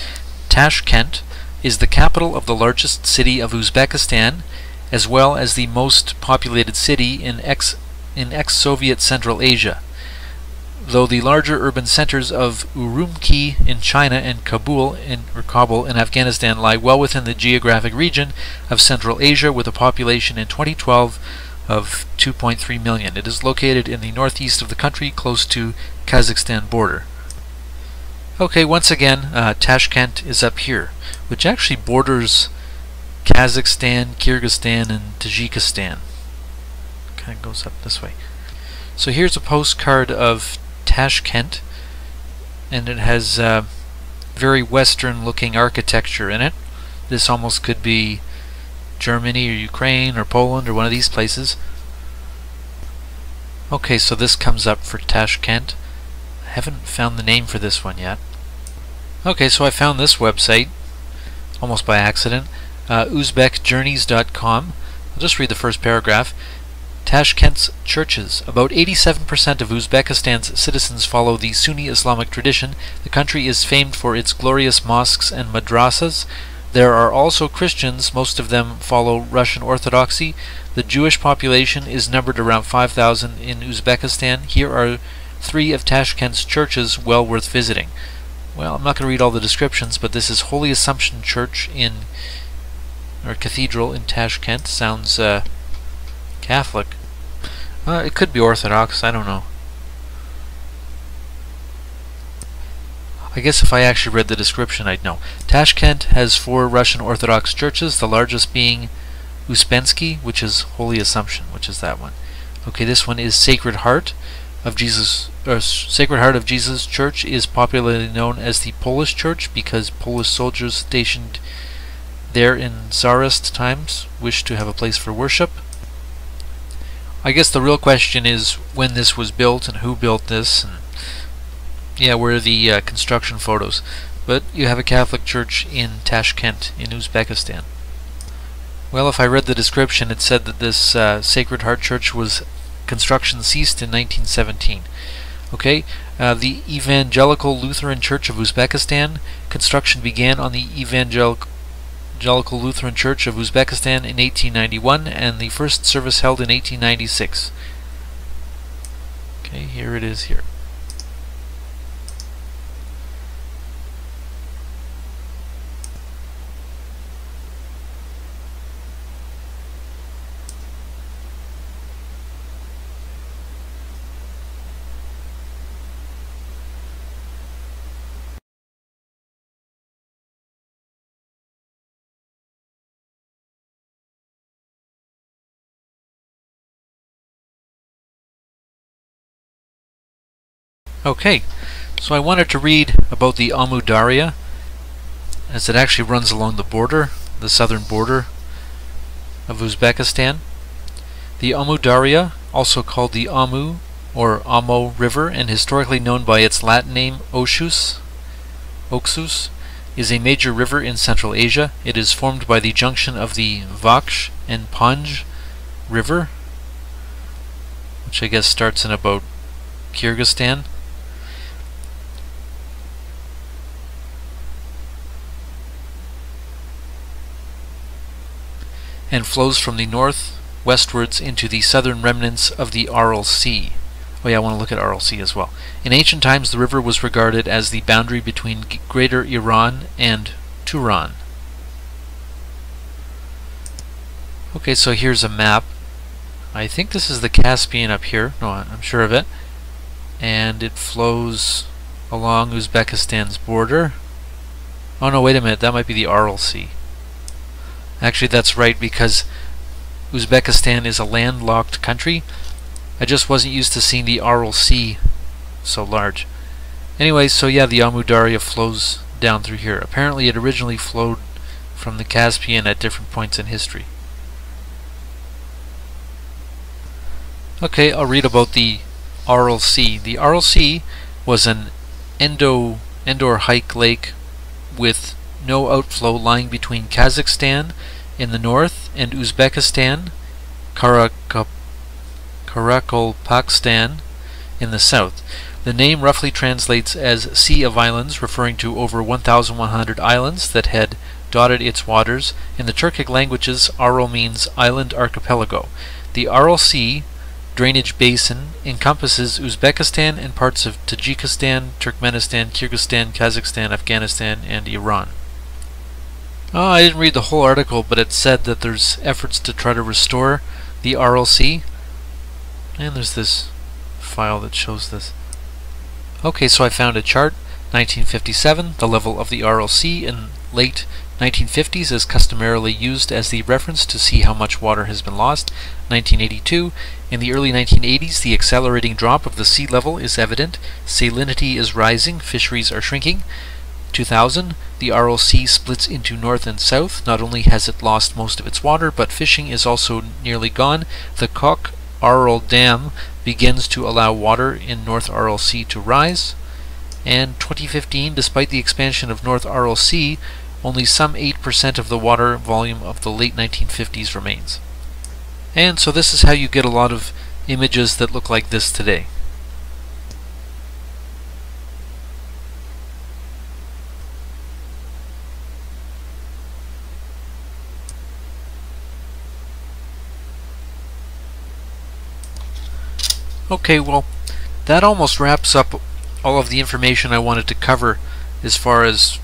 Tashkent is the capital of the largest city of Uzbekistan as well as the most populated city in ex in ex-Soviet Central Asia though the larger urban centers of Urumqi in China and Kabul in, or Kabul in Afghanistan lie well within the geographic region of Central Asia with a population in 2012 of 2.3 million. It is located in the northeast of the country close to Kazakhstan border. Okay, once again, uh, Tashkent is up here, which actually borders Kazakhstan, Kyrgyzstan, and Tajikistan. Kind of goes up this way. So here's a postcard of Tashkent, and it has uh, very western looking architecture in it. This almost could be Germany or Ukraine or Poland or one of these places. Okay, so this comes up for Tashkent. Haven't found the name for this one yet. Okay, so I found this website almost by accident. Uh, UzbekJourneys.com. I'll just read the first paragraph. Tashkent's churches. About 87% of Uzbekistan's citizens follow the Sunni Islamic tradition. The country is famed for its glorious mosques and madrasas. There are also Christians, most of them follow Russian Orthodoxy. The Jewish population is numbered around 5,000 in Uzbekistan. Here are three of Tashkent's churches well worth visiting. Well, I'm not going to read all the descriptions, but this is Holy Assumption Church in, or Cathedral in Tashkent. Sounds uh, Catholic. Uh, it could be Orthodox, I don't know. I guess if I actually read the description I'd know. Tashkent has four Russian Orthodox churches, the largest being Uspensky, which is Holy Assumption, which is that one. Okay, this one is Sacred Heart of Jesus, or Sacred Heart of Jesus Church is popularly known as the Polish Church because Polish soldiers stationed there in Tsarist times wished to have a place for worship. I guess the real question is when this was built and who built this. And yeah, where are the uh, construction photos? But you have a Catholic church in Tashkent in Uzbekistan. Well, if I read the description, it said that this uh, Sacred Heart Church was construction ceased in 1917. Okay, uh, the Evangelical Lutheran Church of Uzbekistan construction began on the Evangelical Evangelical Lutheran Church of Uzbekistan in 1891 and the first service held in 1896. Okay, here it is here. Okay, so I wanted to read about the Amu Darya as it actually runs along the border, the southern border of Uzbekistan. The Amu Darya, also called the Amu or Amo River and historically known by its Latin name Oxus, Oxus, is a major river in Central Asia. It is formed by the junction of the Vakhsh and Panj River, which I guess starts in about Kyrgyzstan. And flows from the north westwards into the southern remnants of the Aral Sea. Oh yeah, I want to look at Aral Sea as well. In ancient times, the river was regarded as the boundary between Greater Iran and Turan. Okay, so here's a map. I think this is the Caspian up here. No, I'm sure of it. And it flows along Uzbekistan's border. Oh no, wait a minute, that might be the Aral Sea. Actually, that's right because Uzbekistan is a landlocked country I just wasn't used to seeing the Aral Sea so large. Anyway, so yeah, the Amu Darya flows down through here. Apparently it originally flowed from the Caspian at different points in history. Okay, I'll read about the Aral Sea. The Aral Sea was an endo endorheic lake with no outflow lying between Kazakhstan in the north and Uzbekistan, Karakalpakstan in the south. The name roughly translates as Sea of Islands, referring to over 1,100 islands that had dotted its waters. In the Turkic languages, Aral means island archipelago. The Aral Sea drainage basin encompasses Uzbekistan and parts of Tajikistan, Turkmenistan, Kyrgyzstan, Kazakhstan, Afghanistan, and Iran. Oh, I didn't read the whole article, but it said that there's efforts to try to restore the Aral Sea. And there's this file that shows this. Okay, so I found a chart, 1957, the level of the Aral Sea in late 1950s is customarily used as the reference to see how much water has been lost. 1982, in the early 1980s, the accelerating drop of the sea level is evident. Salinity is rising, fisheries are shrinking. 2000, the Aral Sea splits into north and south. Not only has it lost most of its water, but fishing is also nearly gone. The Kok Aral Dam begins to allow water in North Sea to rise. And 2015, despite the expansion of North Aral Sea, only some 8% of the water volume of the late 1950s remains. And so this is how you get a lot of images that look like this today. Okay, well, that almost wraps up all of the information I wanted to cover as far as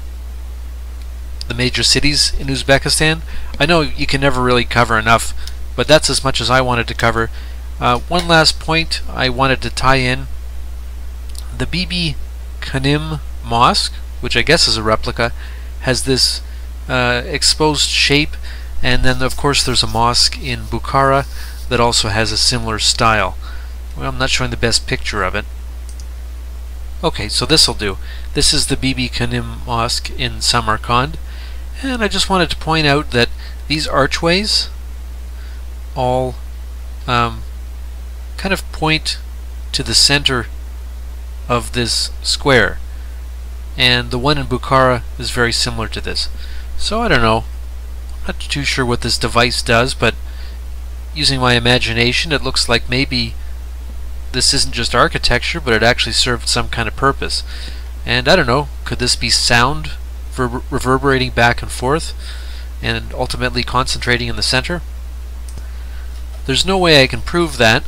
the major cities in Uzbekistan. I know you can never really cover enough, but that's as much as I wanted to cover. Uh, one last point I wanted to tie in. The Bibi Kanim Mosque, which I guess is a replica, has this uh, exposed shape, and then of course there's a mosque in Bukhara that also has a similar style. Well, I'm not showing the best picture of it. Okay, so this'll do. This is the Bibi Kanim Mosque in Samarkand. And I just wanted to point out that these archways all um, kind of point to the center of this square. And the one in Bukhara is very similar to this. So I don't know. I'm not too sure what this device does, but using my imagination, it looks like maybe this isn't just architecture, but it actually served some kind of purpose. And I don't know, could this be sound reverberating back and forth and ultimately concentrating in the center? There's no way I can prove that,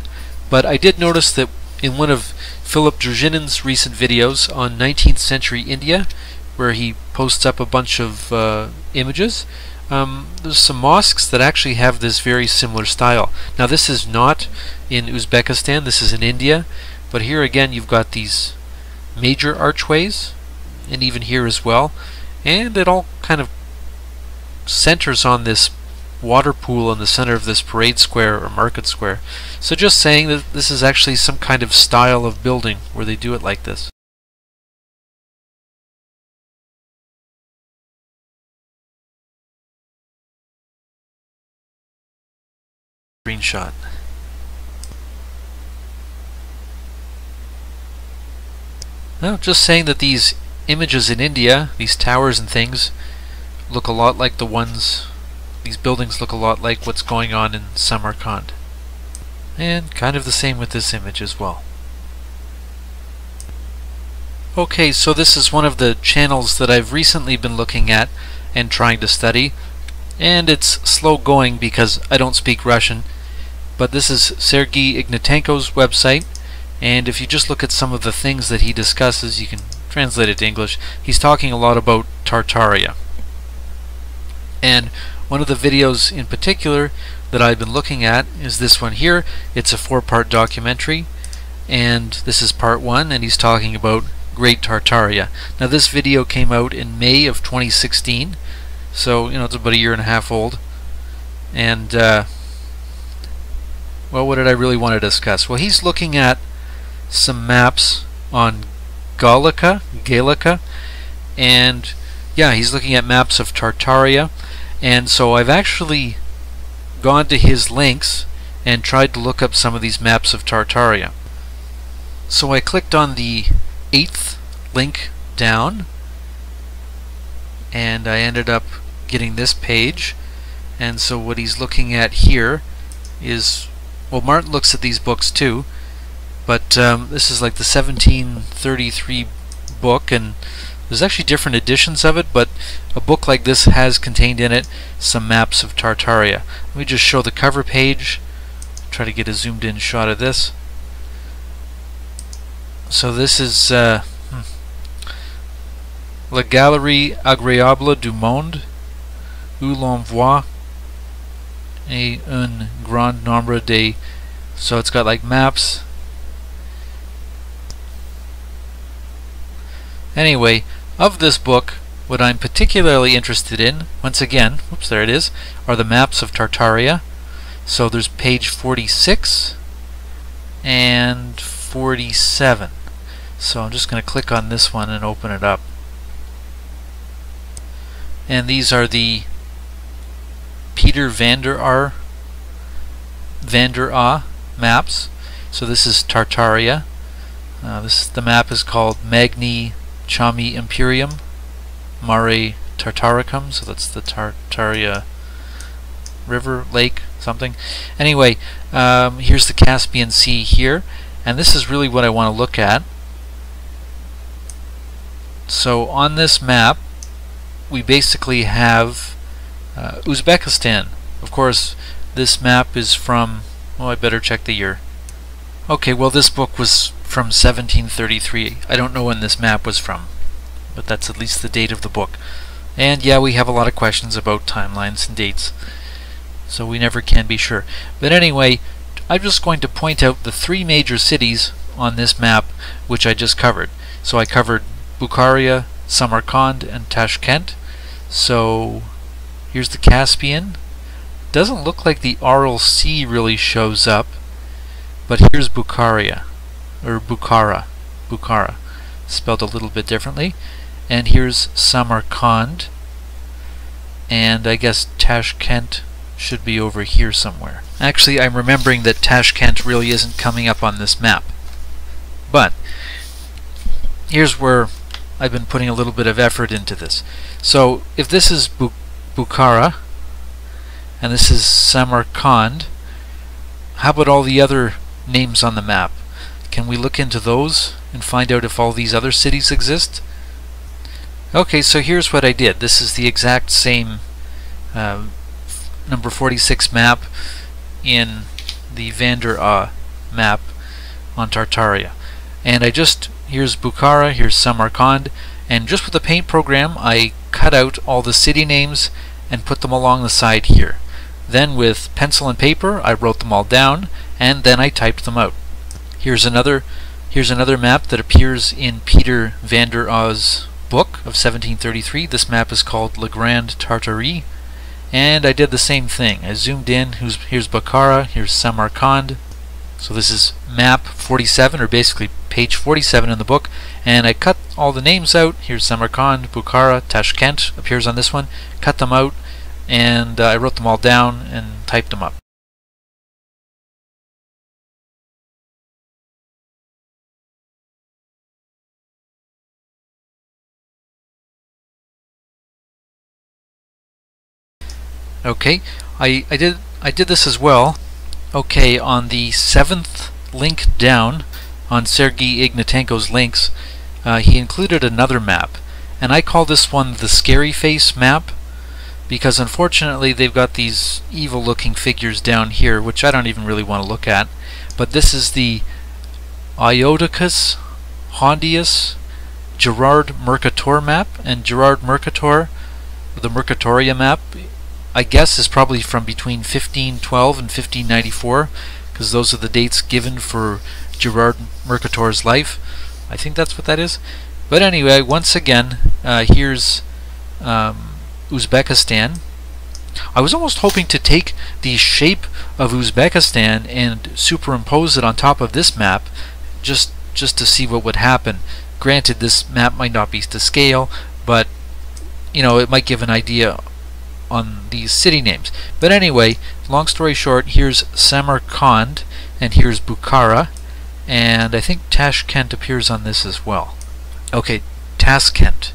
but I did notice that in one of Philip Druzhinin's recent videos on 19th century India, where he posts up a bunch of uh, images, um, there's some mosques that actually have this very similar style. Now this is not in Uzbekistan, this is in India, but here again you've got these major archways, and even here as well, and it all kind of centers on this water pool in the center of this parade square or market square. So just saying that this is actually some kind of style of building where they do it like this. screenshot no, just saying that these images in India, these towers and things, look a lot like the ones, these buildings look a lot like what's going on in Samarkand. And kind of the same with this image as well. Okay, so this is one of the channels that I've recently been looking at and trying to study, and it's slow going because I don't speak Russian, but this is Sergei Ignatenko's website. And if you just look at some of the things that he discusses, you can translate it to English. He's talking a lot about Tartaria. And one of the videos in particular that I've been looking at is this one here. It's a four-part documentary and this is part one and he's talking about Great Tartaria. Now this video came out in May of 2016 so you know it's about a year and a half old and uh, well what did I really want to discuss? Well he's looking at some maps on Gallica, Gallica and yeah he's looking at maps of Tartaria and so I've actually gone to his links and tried to look up some of these maps of Tartaria. So I clicked on the eighth link down and I ended up getting this page and so what he's looking at here is well Martin looks at these books too but um, this is like the 1733 book and there's actually different editions of it, but a book like this has contained in it some maps of Tartaria. Let me just show the cover page. Try to get a zoomed in shot of this. So this is uh, hmm, La Galerie Agréable du Monde, où l'on voit et un grand nombre de so it's got like maps Anyway, of this book, what I'm particularly interested in, once again, whoops, there it is, are the maps of Tartaria. So there's page 46 and 47. So I'm just going to click on this one and open it up. And these are the Peter Vander Aar Vander A maps. So this is Tartaria. Uh, this the map is called Magni Chami Imperium, Mare Tartaricum, so that's the Tartaria river, lake, something. Anyway, um, here's the Caspian Sea here, and this is really what I want to look at. So on this map, we basically have uh, Uzbekistan. Of course, this map is from, oh, I better check the year. Okay, well this book was from 1733. I don't know when this map was from, but that's at least the date of the book. And yeah, we have a lot of questions about timelines and dates, so we never can be sure. But anyway, I'm just going to point out the three major cities on this map which I just covered. So I covered Bukharia, Samarkand, and Tashkent. So here's the Caspian. Doesn't look like the Aral Sea really shows up, but here's Bukharia or Bukhara, Bukhara, spelled a little bit differently. And here's Samarkand, and I guess Tashkent should be over here somewhere. Actually, I'm remembering that Tashkent really isn't coming up on this map. But, here's where I've been putting a little bit of effort into this. So, if this is Bu Bukhara, and this is Samarkand, how about all the other names on the map? Can we look into those and find out if all these other cities exist? Okay, so here's what I did. This is the exact same uh, number 46 map in the Vander A map on Tartaria. And I just, here's Bukhara, here's Samarkand, and just with the paint program I cut out all the city names and put them along the side here. Then with pencil and paper I wrote them all down and then I typed them out. Here's another here's another map that appears in Peter Vander Aar's book of 1733. This map is called La Grande Tartarie. And I did the same thing. I zoomed in. Here's, here's Bukhara. Here's Samarkand. So this is map 47, or basically page 47 in the book, and I cut all the names out. Here's Samarkand, Bukhara, Tashkent appears on this one. Cut them out, and uh, I wrote them all down and typed them up. Okay, I, I did I did this as well. Okay, on the seventh link down, on Sergei Ignatenko's links, uh, he included another map, and I call this one the Scary Face map because unfortunately they've got these evil looking figures down here which I don't even really want to look at. But this is the Ioticus Hondius Gerard Mercator map. And Gerard Mercator the Mercatoria map I guess is probably from between 1512 and 1594 because those are the dates given for Gerard Mercator's life I think that's what that is but anyway once again uh, here's um, Uzbekistan. I was almost hoping to take the shape of Uzbekistan and superimpose it on top of this map just just to see what would happen. Granted this map might not be to scale, but you know, it might give an idea on these city names. But anyway, long story short, here's Samarkand and here's Bukhara and I think Tashkent appears on this as well. Okay, Tashkent.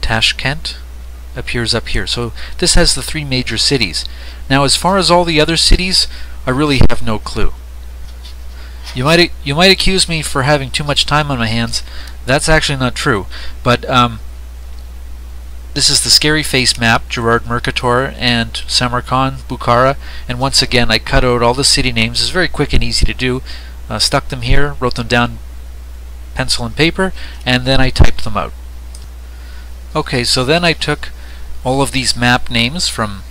Tashkent appears up here. So this has the three major cities. Now as far as all the other cities, I really have no clue. You might you might accuse me for having too much time on my hands. That's actually not true. But um, this is the scary face map, Gerard Mercator and Samarkand, Bukhara, and once again I cut out all the city names. It's very quick and easy to do. Uh, stuck them here, wrote them down pencil and paper, and then I typed them out. Okay, so then I took all of these map names from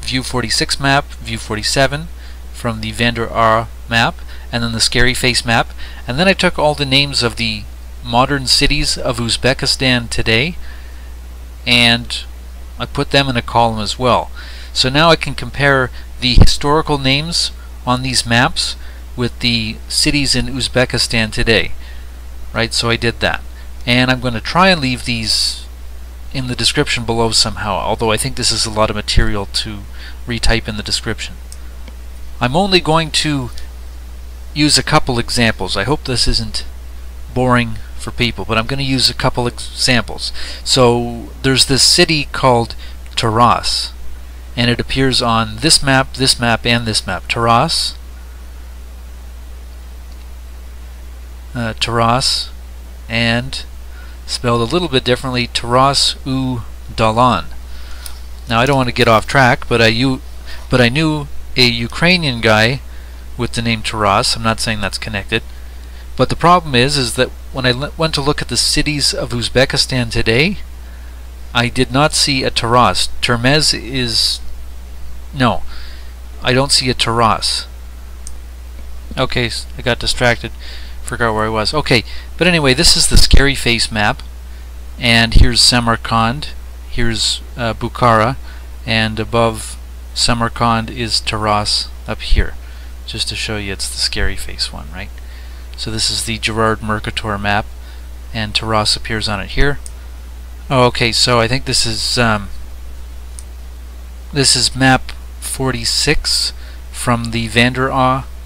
View 46 map, View 47, from the Vander Aar map, and then the Scary Face map, and then I took all the names of the modern cities of Uzbekistan today, and I put them in a column as well. So now I can compare the historical names on these maps with the cities in Uzbekistan today. Right, so I did that. And I'm going to try and leave these in the description below somehow, although I think this is a lot of material to retype in the description. I'm only going to use a couple examples. I hope this isn't boring for people, but I'm going to use a couple examples. So there's this city called Taras, and it appears on this map, this map, and this map. Taras, uh, Taras, and spelled a little bit differently, Taras U Dalan. Now I don't want to get off track, but I, but I knew a Ukrainian guy with the name Taras. I'm not saying that's connected. But the problem is, is that when I went to look at the cities of Uzbekistan today, I did not see a Taras. Termez is... No, I don't see a Taras. Okay, I got distracted forgot where I was. Okay, but anyway, this is the scary face map, and here's Samarkand, here's uh, Bukhara, and above Samarkand is Taras up here, just to show you it's the scary face one, right? So this is the Gerard Mercator map, and Taras appears on it here. Oh, okay, so I think this is um, this is map 46 from the Vander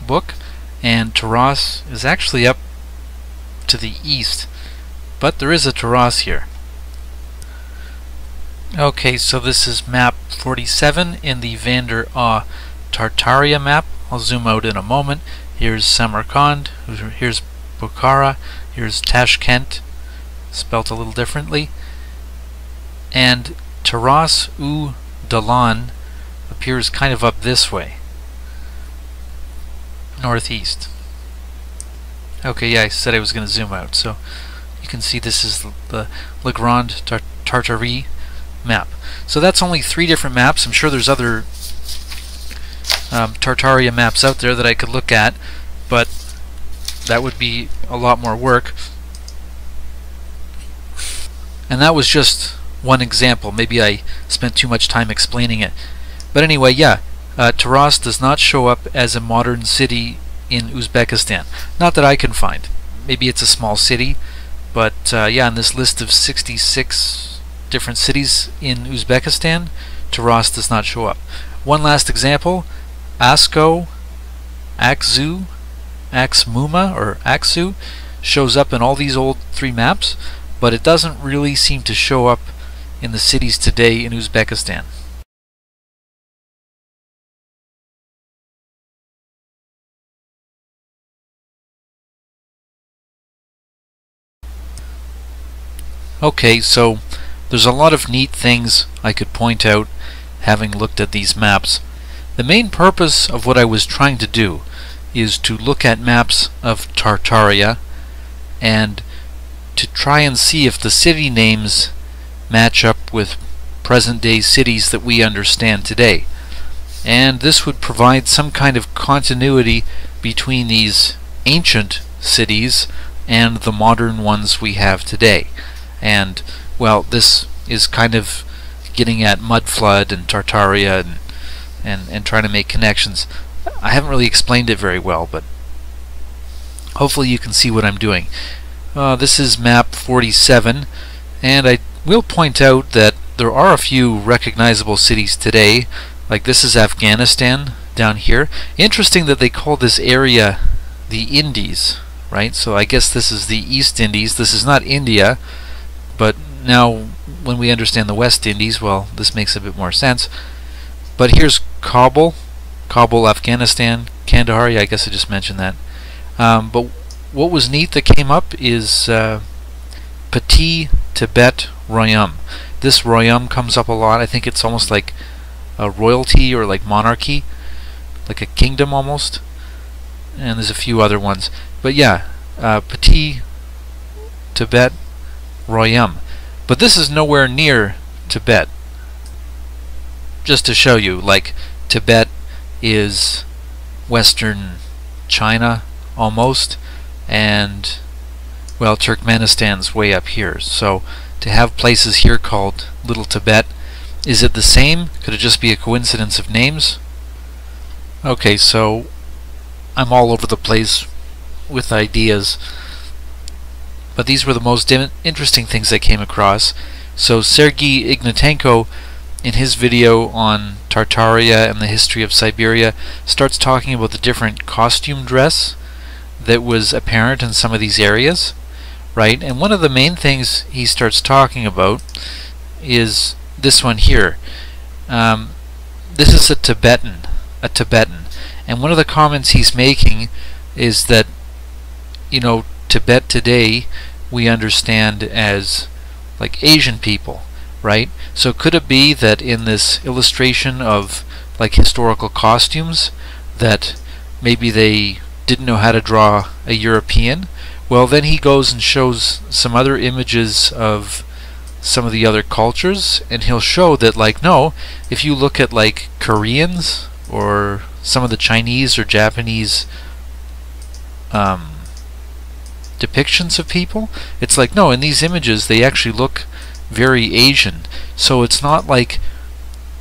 book and Taras is actually up to the east but there is a Taras here. Okay so this is map 47 in the Vander Aar Tartaria map. I'll zoom out in a moment. Here's Samarkand here's Bukhara here's Tashkent spelt a little differently. And Taras u Dalan appears kind of up this way northeast. Okay, yeah, I said I was going to zoom out. So you can see this is the Le Grand Tar Tartary map. So that's only three different maps. I'm sure there's other um, Tartaria maps out there that I could look at, but that would be a lot more work. And that was just one example. Maybe I spent too much time explaining it. But anyway, yeah, uh, Taras does not show up as a modern city in Uzbekistan. Not that I can find. Maybe it's a small city, but uh, yeah, on this list of 66 different cities in Uzbekistan, Taras does not show up. One last example, Asko, Akzu, Aksmuma, or Aksu, shows up in all these old three maps, but it doesn't really seem to show up in the cities today in Uzbekistan. Okay, so there's a lot of neat things I could point out having looked at these maps. The main purpose of what I was trying to do is to look at maps of Tartaria and to try and see if the city names match up with present day cities that we understand today. And this would provide some kind of continuity between these ancient cities and the modern ones we have today. And, well, this is kind of getting at Mudflood and Tartaria and, and, and trying to make connections. I haven't really explained it very well, but hopefully you can see what I'm doing. Uh, this is map 47, and I will point out that there are a few recognizable cities today, like this is Afghanistan down here. Interesting that they call this area the Indies, right? So I guess this is the East Indies. This is not India, but now when we understand the West Indies, well, this makes a bit more sense. But here's Kabul, Kabul, Afghanistan, Kandahar, yeah, I guess I just mentioned that. Um, but what was neat that came up is uh, Petit Tibet Royaume. This Royaume comes up a lot. I think it's almost like a royalty or like monarchy, like a kingdom almost. And there's a few other ones. But yeah, uh, Petit Tibet Royaume. But this is nowhere near Tibet. Just to show you, like Tibet is western China almost, and well, Turkmenistan's way up here. So to have places here called Little Tibet, is it the same? Could it just be a coincidence of names? Okay, so I'm all over the place with ideas. But these were the most interesting things I came across. So Sergei Ignatenko, in his video on Tartaria and the history of Siberia, starts talking about the different costume dress that was apparent in some of these areas, right? And one of the main things he starts talking about is this one here. Um, this is a Tibetan, a Tibetan, and one of the comments he's making is that, you know, Tibet today we understand as like Asian people, right? So could it be that in this illustration of like historical costumes that maybe they didn't know how to draw a European? Well, then he goes and shows some other images of some of the other cultures and he'll show that like no, if you look at like Koreans or some of the Chinese or Japanese um, depictions of people, it's like, no, in these images they actually look very Asian. So it's not like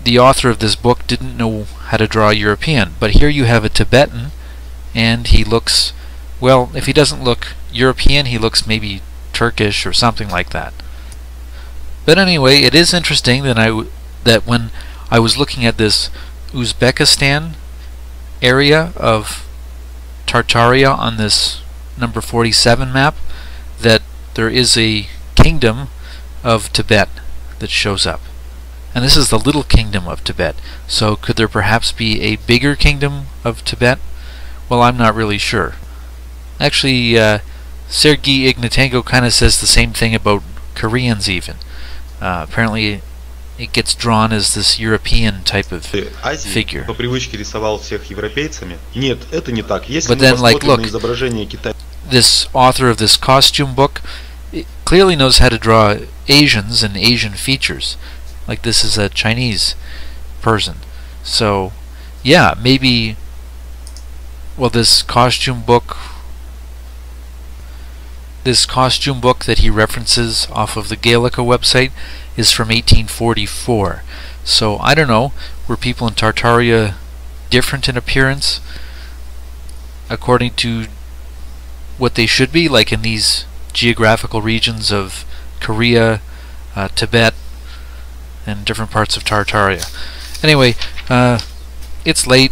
the author of this book didn't know how to draw European. But here you have a Tibetan, and he looks, well, if he doesn't look European, he looks maybe Turkish or something like that. But anyway, it is interesting that I that when I was looking at this Uzbekistan area of Tartaria on this number 47 map that there is a kingdom of Tibet that shows up. And this is the little kingdom of Tibet. So could there perhaps be a bigger kingdom of Tibet? Well, I'm not really sure. Actually, uh, Sergei Ignatenko kind of says the same thing about Koreans even. Uh, apparently it gets drawn as this European type of Азии figure. по привычке рисовал всех европейцами. Нет, это не так. Если But мы then, like, посмотрим look, на изображение Китая, this author of this costume book clearly knows how to draw Asians and Asian features. Like this is a Chinese person. So, yeah, maybe, well, this costume book, this costume book that he references off of the Gallica website is from 1844. So, I don't know, were people in Tartaria different in appearance according to what they should be, like in these geographical regions of Korea, uh, Tibet, and different parts of Tartaria. Anyway, uh, it's late,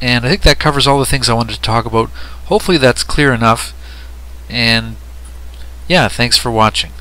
and I think that covers all the things I wanted to talk about. Hopefully that's clear enough, and yeah, thanks for watching.